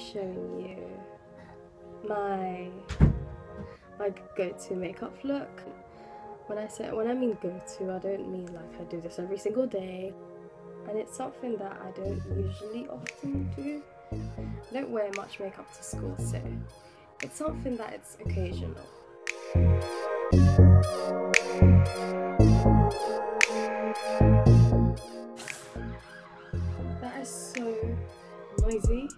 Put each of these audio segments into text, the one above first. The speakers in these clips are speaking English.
showing you my my go-to makeup look. When I say when I mean go-to, I don't mean like I do this every single day. And it's something that I don't usually often do. I don't wear much makeup to school, so it's something that it's occasional. That is so noisy.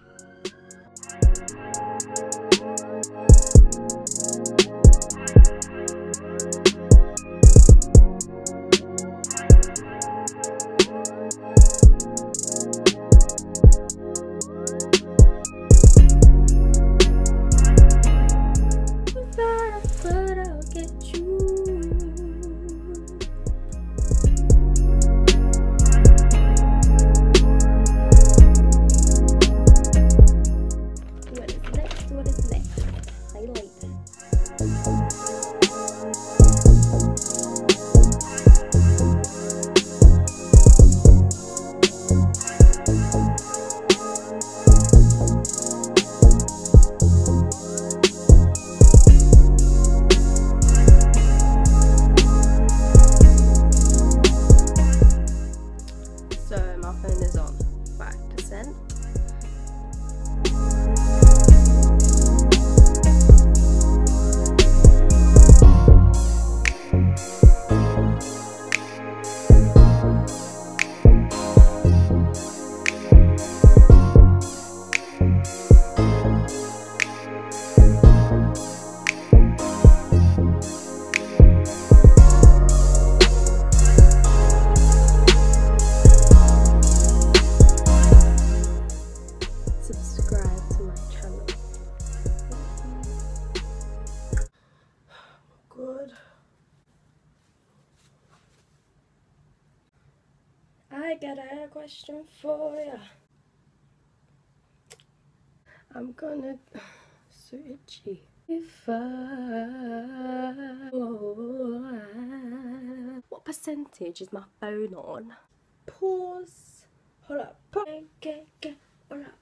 Percent. I got a question for ya. I'm gonna so itchy. If I what percentage is my phone on? Pause. Hold up. Pa- Okay, okay. Hold up.